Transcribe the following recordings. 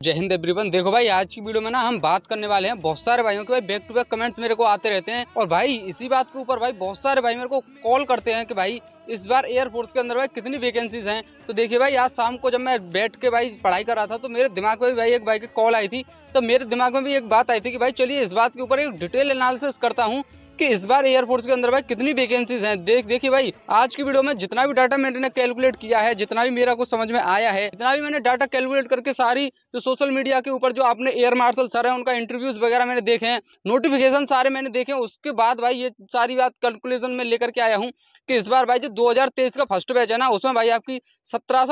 जय हिंद एवरीवन देखो भाई, आज की वीडियो में ना हम बात करने वाले हैं बहुत सारे भाइयों के। भाई बैक टू बैक कमेंट्स मेरे को आते रहते हैं। और भाई, इसी बात के ऊपर भाई, बहुत सारे भाई मेरे को कॉल करते हैं कि भाई, इस बार एयरफोर्स के अंदर भाई, कितनी वैकेंसीज हैं? तो देखिए भाई, आज शाम को जब मैं बैठ के भाई, पढ़ाई कर रहा था तो मेरे दिमाग में भी भाई एक भाई की कॉल आई थी। तो मेरे दिमाग में भी एक बात आई थी कि भाई, चलिए इस बात के ऊपर एक डिटेल एनालिसिस करता हूँ कि इस बार एयरफोर्स के अंदर भाई, कितनी वैकेंसीज हैं? देख, देखिए भाई, आज की वीडियो में जितना भी डाटा मैंने कैलकुलेट किया है, जितना भी मेरा कुछ समझ में आया है, जितना भी मैंने डाटा कैलकुलेट करके सारी जो सोशल मीडिया के ऊपर जो आपने एयर मार्शल सर है, उनका इंटरव्यूज़ वगैरह मैंने देखे हैं नोटिफिकेशन सारे मैंने देखे हैं। उसके बाद भाई ये सारी बात कैलकुलेशन में लेकर के आया हूँ कि इस बार भाई जो दो हज़ार तेईस का फ़र्स्ट बैच है ना, उसमें भाई आपकी सत्रह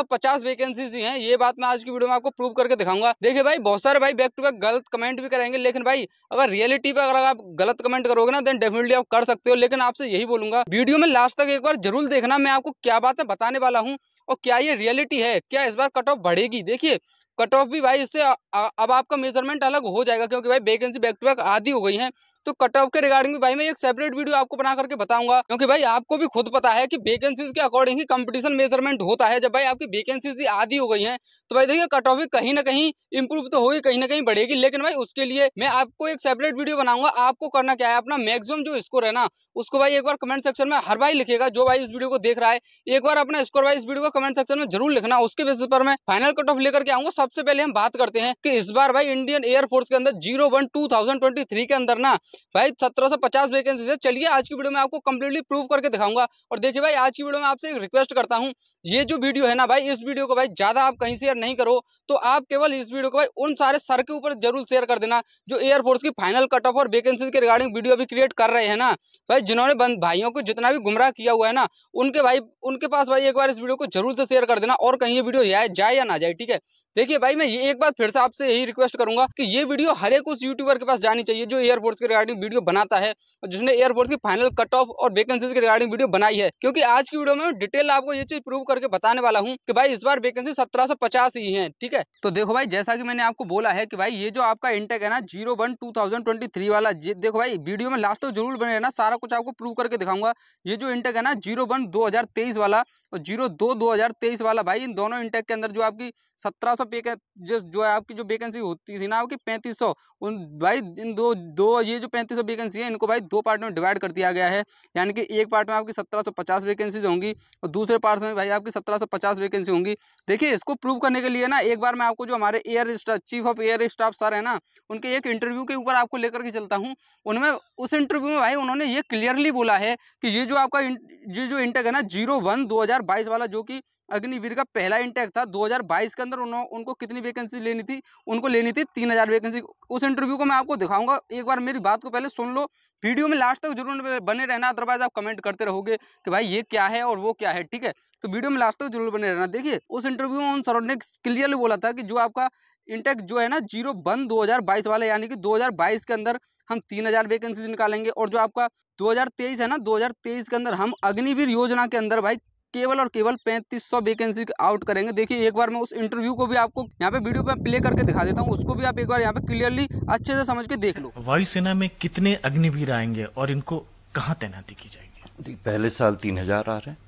वैकेंसीज ही है। ये बात मैं आज की वीडियो में आपको प्रूव करके दिखाऊँगा। देखिए भाई, बहुत सारे भाई बैक टू बैक गलत कमेंट भी करेंगे, लेकिन भाई अगर रियलिटी पे अगर आप गलत कमेंट करोगे ना देन डेफिनेटली आप कर सकते हो। लेकिन आपसे यही बोलूँगा वीडियो में लास्ट तक एक बार ज़रूर देखना। मैं आपको क्या बात बताने वाला हूँ और क्या ये रियलिटी है? क्या इस बार कट ऑफ़ बढ़ेगी? देखिए कट ऑफ़ भी भाई, इससे अब आपका मेज़रमेंट अलग हो जाएगा, क्योंकि भाई वैकेंसी बैक टू बैक आधी हो गई है। तो कट ऑफ़ के रिगार्डिंग भाई मैं एक सेपरेट वीडियो आपको बना करके बताऊँगा। क्योंकि भाई आपको भी खुद पता है कि वैकेंसीज के अकॉर्डिंग ही कंपटीशन मेज़रमेंट होता है। जब भाई आपकी वैकेंसीज आधी हो गई है तो भाई देखिए कट ऑफ़ भी कहीं ना कहीं इंप्रूव तो होगी, कहीं ना कहीं बढ़ेगी। लेकिन भाई उसके लिए मैं आपको एक सेपरेट वीडियो बनाऊँगा। आपको करना क्या है? अपना मैक्सिमम जो स्कोर है ना, उसको भाई एक बार कमेंट सेक्शन में हर भाई लिखेगा, जो भाई इस वीडियो को देख रहा है। एक बार अपना स्कोर भाई इस वीडियो को कमेंट सेक्शन में ज़रूर लिखना। उसके बेसिस पर मैं फाइनल कट ऑफ़ लेकर के आऊँगा। सबसे पहले हम बात करते हैं कि इस बार भाई इंडियन एयरफोर्स के अंदर zero one two thousand twenty three के अंदर ना भाई, सत्रह सौ पचास वैकेंसी है। चलिए, आज की वीडियो में आपको कंप्लीटली प्रूव करके दिखाऊँगा। और देखिए भाई, आज की वीडियो में आपसे एक रिक्वेस्ट करता हूँ। ये जो वीडियो है ना भाई, इस वीडियो को भाई ज़्यादा आप कहीं शेयर नहीं करो। तो आप केवल इस वीडियो को भाई, उन सारे सर के ऊपर ज़रूर शेयर कर देना, जो एयरफोर्स की फाइनल कट ऑफ़ और वैकेंसी के रिगार्डिंग वीडियो अभी क्रिएट कर रहे हैं ना। भाई, जिन्होंने भाइयों को जितना भी गुमराह किया हुआ है ना, उनके भाई, उनके पास भाई एक बार इस वीडियो को ज़रूर से शेयर कर देना। और कहीं ये वीडियो जाए या ना जाए, ठीक है? देखिए भाई, मैं ये एक बार फिर से आपसे यही रिक्वेस्ट करूँगा कि ये वीडियो हर एक उस यूट्यूबर के पास जानी चाहिए जो एयरफोर्स के रिगार्डिंग वीडियो बनाता है और जिसने एयरफोर्स की फाइनल कट ऑफ़ और वैकेंसी के रिगार्डिंग वीडियो बनाई है। क्योंकि आज की वीडियो में डिटेल आपको ये चीज़ प्रूव करके बताने वाला हूँ कि भाई, इस बार वैकेंसी सत्रह सौ पचास ही है, ठीक है? तो देखो भाई, जैसा की मैंने आपको बोला है कि भाई, ये जो आपका इंटेक है ना, zero one two thousand twenty three वाला देखो भाई वीडियो में लास्ट तक ज़रूर बने रहना, सारा कुछ आपको प्रूव करके दिखाऊँगा। ये जो इंटेक है ना, ज़ीरो वन दो हज़ार तेईस वाला और ज़ीरो दो दो हज़ार तेईस वाला, भाई, इन दोनों इंटेक के अंदर जो आपकी सत्रह पे जो जो है आपकी जो वैकेंसी होती थी ना आपकी पैंतीस सौ। उन भाई, इन दो दो, ये जो पैंतीस सौ वैकेंसी है, इनको भाई दो पार्ट में डिवाइड कर दिया गया है। यानी कि एक पार्ट में आपकी सत्रह सौ पचास वैकेंसीज होंगी और दूसरे पार्ट में भाई आपकी सत्रह सौ पचास वैकेंसी होंगी। देखिए, इसको प्रूव करने के लिए ना, एक बार मैं आपको जो हमारे air chief of air staff sir है ना, उनके एक इंटरव्यू के ऊपर आपको लेकर के चलता हूँ। उनमें, उस इंटरव्यू में भाई उन्होंने ये क्लियरली बोला है कि ये जो आपका ये जो इंटेक है ना ज़ीरो वन दो हज़ार बाईस वाला जो कि अग्निवीर का पहला इंटेक था 2022 के अंदर उन्होंने उनको कितनी वैकेंसी लेनी थी? उनको लेनी थी तीन हज़ार वैकेंसी उस इंटरव्यू को मैं आपको दिखाऊँगा। एक बार मेरी बात को पहले सुन लो। वीडियो में लास्ट तक ज़रूर बने रहना अदरवाइज़ आप कमेंट करते रहोगे कि भाई ये क्या है और वो क्या है, ठीक है? तो वीडियो में लास्ट तक ज़रूर बने रहना। देखिए, उस इंटरव्यू में उन सरों ने क्लियरली बोला था कि जो आपका इंटेक जो है ना ज़ीरो वन दो वाला, यानी कि दो हज़ार बाईस के अंदर हम तीन हज़ार वैकेंसी निकालेंगे और जो आपका 2023 है ना 2023 के अंदर हम अग्निवीर योजना के अंदर भाई केवल और केवल पैंतीस सौ वैकेंसी आउट करेंगे। देखिए एक बार मैं उस इंटरव्यू को भी आपको यहाँ पे वीडियो पे प्ले करके दिखा देता हूँ। उसको भी आप एक बार यहाँ पे क्लियरली अच्छे से समझ के देख लो। वायुसेना में कितने अग्निवीर आएँगे और इनको कहाँ तैनाती की जाएगी? पहले साल तीन हज़ार आ रहे हैं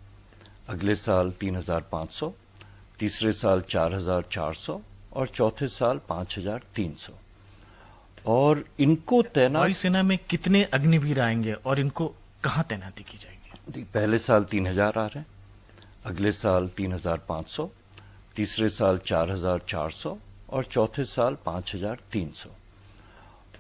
अगले साल तीन हज़ार पाँच सौ तीसरे साल चार हज़ार चार सौ और चौथे साल पाँच हज़ार तीन सौ। और इनको तैनात वायुसेना में कितने अग्निवीर आएँगे और इनको कहाँ तैनाती की जाएगी? पहले साल तीन हज़ार आ रहे हैं अगले साल तीन हज़ार पाँच सौ, तीसरे साल चार हज़ार चार सौ और चौथे साल पाँच हज़ार तीन सौ।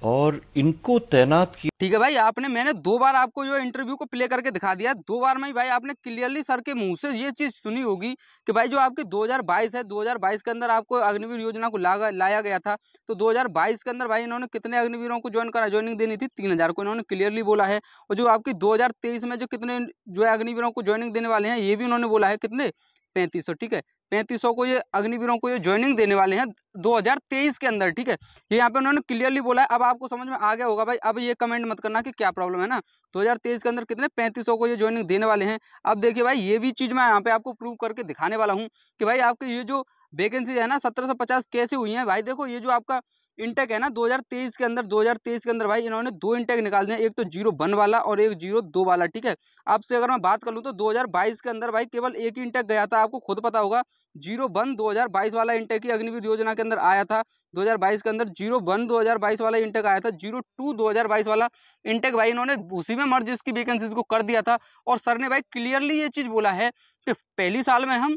और इनको तैनात किया ठीक है भाई, आपने, मैंने दो बार आपको जो इंटरव्यू को प्ले करके दिखा दिया। दो बार में भाई आपने क्लियरली सर के मुँह से ये चीज़ सुनी होगी कि भाई जो आपके 2022 है 2022 के अंदर आपको अग्निवीर योजना को लागा, लाया गया था। तो 2022 के अंदर भाई इन्होंने कितने अग्निवीरों को ज्वाइन करा? ज्वाइनिंग देनी थी तीन हज़ार को इन्होंने क्लियरली बोला है। और जो आपकी दो हज़ार तेईस में जो कितने जो है अग्निवीरों को ज्वाइनिंग देने वाले हैं, ये भी उन्होंने बोला है। कितने? पैंतीस ठीक है? पैंतीस को ये अग्निवीरों को ये ज्वाइनिंग देने वाले हैं 2023 के अंदर, ठीक है? ये यहाँ पे उन्होंने क्लियरली बोला है। अब आपको समझ में आ गया होगा भाई, अब ये कमेंट मत करना कि क्या प्रॉब्लम है ना? 2023 के अंदर कितने पैंतीस को ये ज्वाइनिंग देने वाले हैं? अब देखिए भाई, ये भी चीज़ मैं यहाँ पे आपको प्रूव करके दिखाने वाला हूँ कि भाई आपके ये जो वैकेंसी है ना, सत्रह सौ पचास कैसे हुई है? भाई देखो, ये जो आपका इंटेक है ना 2023 के अंदर 2023 के अंदर भाई इन्होंने दो इंटेक निकाल दिए, एक तो ज़ीरो वन वाला और एक ज़ीरो दो वाला, ठीक है? आपसे अगर मैं बात कर लूँ तो 2022 के अंदर भाई केवल एक इंटेक गया था, आपको खुद पता होगा ज़ीरो वन दो वाला इंटेक ही अग्निवीर योजना के अंदर आया था 2022 के अंदर ज़ीरो वन दो वाला इंटेक आया था ज़ीरो टू दो वाला इंटेक भाई इन्होंने उसी में मर्ज इसकी वैकेंसीज को कर दिया था और सर ने भाई क्लियरली ये चीज़ बोला है कि पहली साल में हम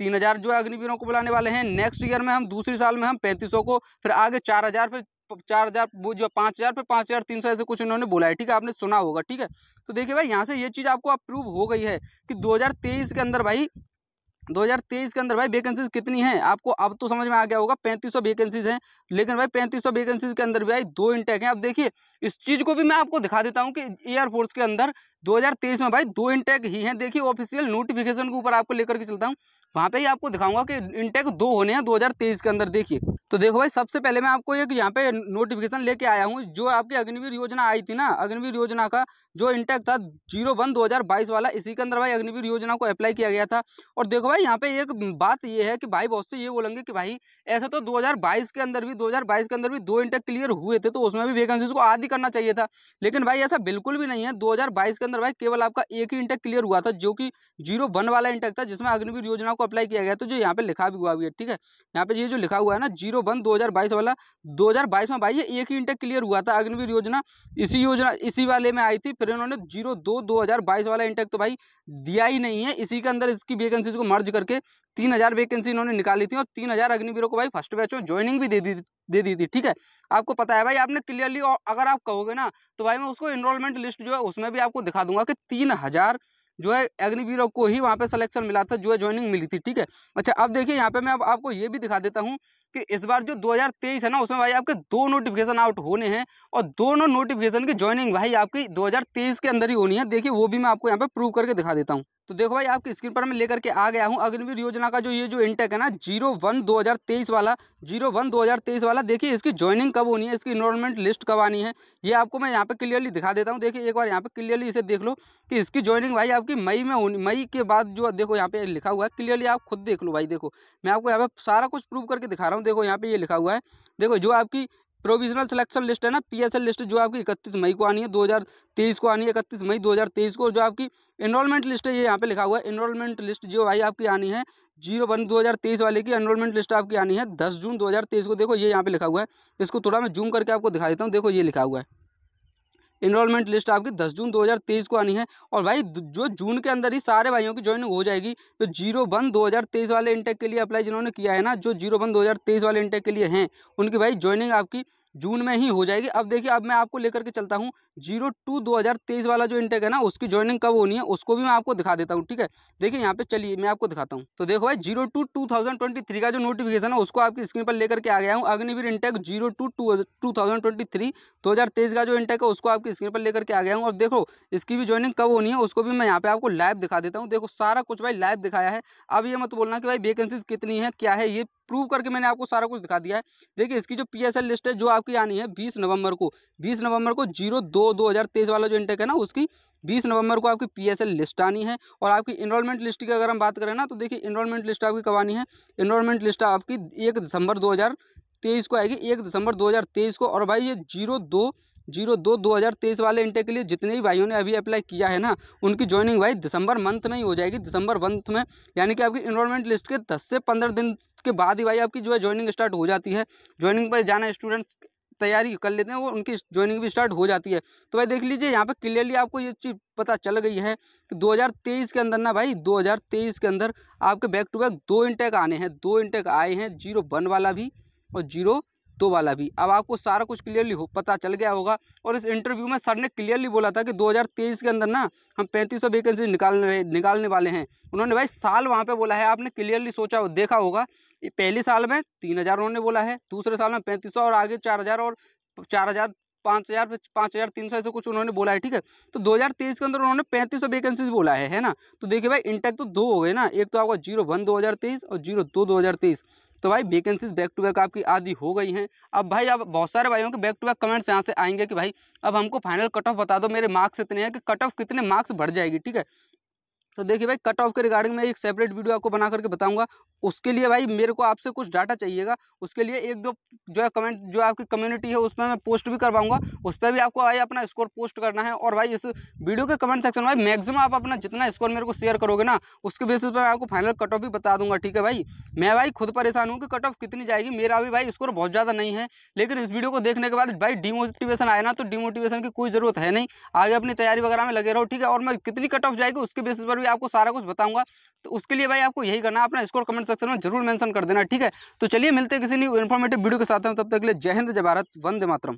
तीन हज़ार जो अग्निवीरों को बुलाने वाले हैं। नेक्स्ट ईयर में हम, दूसरी साल में हम पैंतीस को, फिर आगे चार हज़ार, फिर चार हज़ार, वो जो पाँच हज़ार, फिर पाँच हज़ार, तीन सौ ऐसे कुछ इन्होंने बोला है ठीक है, आपने सुना होगा, ठीक है? तो देखिए भाई, यहाँ से ये चीज़ आपको अप्रूव हो गई है कि 2023 के अंदर भाई 2023 के अंदर भाई वैकेंसीज कितनी हैं? आपको अब तो समझ में आ गया होगा, पैंतीस सौ वैकेंसीज हैं। लेकिन भाई, पैंतीस सौ वैकेंसीज के अंदर भी भाई दो इंटेक हैं। अब देखिए, इस चीज़ को भी मैं आपको दिखा देता हूँ कि एयरफोर्स के अंदर 2023 में भाई दो इंटेक ही हैं। देखिए ऑफिशियल नोटिफिकेशन के ऊपर आपको लेकर के चलता हूँ। वहाँ पे ही आपको दिखाऊँगा कि इंटेक दो होने हैं 2023 के अंदर, देखिए। तो देखो भाई, सबसे पहले मैं आपको एक यहाँ पे नोटिफिकेशन लेके आया हूँ, जो आपकी अग्निवीर योजना आई थी ना, अग्निवीर योजना का जो इंटेक था, ज़ीरो वन दो हज़ार बाईस वाला, इसी के अंदर भाई अग्निवीर योजना को अप्लाई किया गया था। और देखो भाई, यहाँ पे एक बात ये है कि भाई, बहुत से ये बोलेंगे कि भाई, ऐसा तो 2022 के अंदर भी 2022 के अंदर भी दो इंटेक क्लियर हुए थे तो उसमें भी वैकेंसीज को आदि करना चाहिए था। लेकिन भाई, ऐसा बिल्कुल भी नहीं है। 2022 के अंदर भाई, केवल आपका एक ही इंटेक क्लियर हुआ था, जो कि ज़ीरो वन वाला इंटेक था, जिसमें अग्निवीर योजना को अप्लाई किया गया था जो यहाँ पे लिखा भी हुआ भी है, ठीक है? यहाँ पे ये जो लिखा हुआ है ना, ज़ीरो वन दो वाला, दो में भाई ये एक ही इंटेक क्लियर हुआ था, अग्निवीर योजना, इसी योजना, इसी वाले में आई थी, फिर इन्होंने ज़ीरो दो दो वाला इंटेक तो भाई दिया ही नहीं है, इसी के अंदर इसकी वैकेंसीज को मर्ज करके तीन हज़ार वैकेंसी इन्होंने निकाली थी, और तीन हज़ार अग्निवीरों को भाई फ़र्स्ट बैच में ज्वाइनिंग भी दे दी दे दी थी, ठीक है? आपको पता है भाई, आपने क्लियरली और अगर आप कहोगे ना तो भाई मैं उसको इनरोलमेंट लिस्ट जो है, उसमें भी आपको दिखा दूँगा कि तीन हज़ार जो है अग्निवीरों को ही वहाँ पे सिलेक्शन मिला था, जो है ज्वाइनिंग मिली थी, ठीक है? अच्छा अब देखिए यहाँ पे मैं अब आपको ये भी दिखा देता हूँ कि इस बार जो 2023 है ना, उसमें भाई आपके दो नोटिफिकेशन आउट होने हैं और दोनों नोटिफिकेशन की ज्वाइनिंग भाई आपकी 2023 के अंदर ही होनी है। देखिए वो भी मैं आपको यहाँ पे प्रूव करके दिखा देता हूँ। तो देखो भाई, आपकी स्क्रीन पर मैं लेकर के आ गया हूँ। अग्निवीर योजना का जो ये जो इंटेक है ना, ज़ीरो वन दो हज़ार तेईस वाला, ज़ीरो वन दो हज़ार तेईस वाला, देखिए इसकी ज्वाइनिंग कब होनी है, इसकी इनरोलमेंट लिस्ट कब आनी है, ये आपको मैं यहाँ पे क्लियरली दिखा देता हूँ। देखिए एक बार यहाँ पे क्लियरली इसे देख लो कि इसकी ज्वाइनिंग भाई आपकी मई में होनी, मई के बाद जो देखो यहाँ पे लिखा हुआ है क्लियरली आप खुद देख लो भाई, देखो। मैं आपको यहाँ पे सारा कुछ प्रूव करके दिखा रहा हूँ। देखो यहाँ पे ये लिखा हुआ है। देखो जो आपकी प्रोविजनल सिलेक्शन लिस्ट है ना पीएसएल लिस्ट जो आपकी इकतीस मई को आनी है 2023 को आनी है, इकतीस मई 2023 को जो आपकी इनरोलमेंट लिस्ट है, ये यहाँ पे लिखा हुआ है इनरोलमेंट लिस्ट जो भाई आपकी आनी है, ज़ीरो वन दो हज़ार तेईस वाले की एनरोलमेंट लिस्ट आपकी आनी है, दस जून दो हज़ार तेईस को, देखो ये यहाँ पे लिखा हुआ है, इसको थोड़ा मैं जूम करके आपको दिखा देता हूँ, देखो ये लिखा हुआ है। इनरोलमेंट लिस्ट आपकी 10 जून 2023 को आनी है। और भाई जो जून के अंदर ही सारे भाइयों की ज्वाइनिंग हो जाएगी तो ज़ीरो वन 2023 वाले इंटेक के लिए अप्लाई जिन्होंने किया है ना, जो ज़ीरो वन 2023 वाले इंटेक के लिए हैं, उनकी भाई ज्वाइनिंग आपकी जून में ही हो जाएगी। अब देखिए, अब मैं आपको लेकर के चलता हूँ। ज़ीरो टू दो हज़ार तेईस वाला जो इंटेक है ना, उसकी ज्वाइनिंग कब होनी है, उसको भी मैं आपको दिखा देता हूँ, ठीक है? देखिए, यहाँ पे चलिए, मैं आपको दिखाता हूँ। तो देखो भाई, zero two two thousand twenty three का जो नोटिफिकेशन है, उसको आपकी स्क्रीन पर लेकर के आ गया हूँ। Agniveer intake zero two two two thousand twenty three, दो हज़ार तेईस का जो इंटेक है, उसको आपकी स्क्रीन पर लेकर के आ गया हूँ। और देखो, इसकी भी ज्वाइनिंग कब होनी है, उसको भी मैं यहाँ पे आपको लाइव दिखा देता हूँ। देखो, सारा कुछ भाई लाइव दिखाया है। अब ये मत बोलना कि भाई वैकेंसीज कितनी है, क्या है, ये प्रूव करके मैंने आपको सारा कुछ दिखा दिया है। देखिए, इसकी जो पीएसएल लिस्ट है, जो आपकी आनी है बीस नवंबर को, बीस नवंबर को ज़ीरो दो दो हज़ार तेईस वाला जो इंटेक है ना, उसकी बीस नवंबर को आपकी पीएसएल लिस्ट आनी है। और आपकी इनरोलमेंट लिस्ट की अगर हम बात करें ना तो देखिए इनरोलमेंट लिस्ट आपकी कब आनी है? इनरोलमेंट लिस्ट आपकी एक दिसंबर दो तेईस को आएगी, एक दिसंबर दो हज़ार तेईस को। और भाई, ये ज़ीरो दो ज़ीरो दो दो हज़ार तेईस वाले इंटेक के लिए जितने भी भाइयों ने अभी अप्लाई किया है ना, उनकी ज्वाइनिंग भाई दिसंबर मंथ में ही हो जाएगी, दिसंबर मंथ में। यानी कि आपकी इनरोलमेंट लिस्ट के दस से पंद्रह दिन के बाद ही भाई आपकी जो है ज्वाइनिंग स्टार्ट हो जाती है। ज्वाइनिंग पर जाना स्टूडेंट्स तैयारी कर लेते हैं, वो उनकी ज्वाइनिंग भी स्टार्ट हो जाती है। तो भाई देख लीजिए, यहाँ पे क्लियरली आपको ये चीज़ पता चल गई है कि 2023 के अंदर ना भाई 2023 के अंदर आपके बैक टू बैक दो इंटेक आने हैं, दो इंटेक आए हैं ज़ीरो वन वाला भी और ज़ीरो दो वाला भी। अब आपको सारा कुछ क्लियरली हो, पता चल गया होगा और इस इंटरव्यू में सर ने क्लियरली बोला था कि 2023 के अंदर ना हम पैंतीस सौ वैकेंसी निकालने निकालने वाले हैं। उन्होंने भाई साल वहाँ पे बोला है, आपने क्लियरली सोचा देखा होगा। पहले साल में तीन हज़ार उन्होंने बोला है, दूसरे साल में पैंतीस और आगे चार हज़ार और चार हज़ार पाँच हज़ार पाँच हज़ार तीन सौ ऐसे कुछ उन्होंने बोला है, ठीक है? तो 2023 के अंदर उन्होंने पैंतीस सौ वैकेंसीज बोला है है ना? तो देखिए भाई इंटेक तो दो हो गए ना। एक तो आपका ज़ीरो वन दो हज़ार तेईस और ज़ीरो दो दो हज़ार तेईस। तो भाई वैकेंसीज बैक टू बैक आपकी आदि हो गई हैं। अब भाई, अब बहुत सारे भाइयों के बैक टू बैक कमेंट्स यहाँ से आएँगे कि भाई, अब हमको फाइनल कट ऑफ़ बता दो, मेरे मार्क्स इतने हैं कि कट ऑफ़ कितने मार्क्स बढ़ जाएगी, ठीक है? तो देखिए भाई कट ऑफ़ के रिगार्डिंग में एक सेपरेट वीडियो आपको बना करके बताऊँगा। उसके लिए भाई मेरे को आपसे कुछ डाटा चाहिएगा। उसके लिए एक दो जो है कमेंट, जो आपकी कम्युनिटी है उसमें मैं पोस्ट भी करवाऊँगा। उस पर भी आपको भाई अपना स्कोर पोस्ट करना है और भाई इस वीडियो के कमेंट सेक्शन में भाई मैक्सिमम आप अपना जितना स्कोर मेरे को शेयर करोगे ना, उसके बेसिस पर आपको फाइनल कट ऑफ़ भी बता दूँगा, ठीक है भाई? मैं भाई खुद परेशान हूँ कि कट ऑफ़ कितनी जाएगी, मेरा भी भाई स्कोर बहुत ज़्यादा नहीं है। लेकिन इस वीडियो को देखने के बाद भाई डिमोटिवेशन आया ना तो डिमोटिवेशन की कोई ज़रूरत है नहीं। आगे अपनी तैयारी वगैरह में लगे रहो, ठीक है? और मैं कितनी कट ऑफ़ जाएगी उसके बेसिस पर भी आपको सारा कुछ बताऊँगा। तो उसके लिए भाई आपको यही करना अपना स्कोर कमेंट सेक्शन में ज़रूर मेंशन कर देना, ठीक है? तो चलिए मिलते हैं किसी न्यू इन्फॉर्मेटिव वीडियो के साथ हम तब तक के लिए जय हिंद, जय भारत, वंदे मातरम।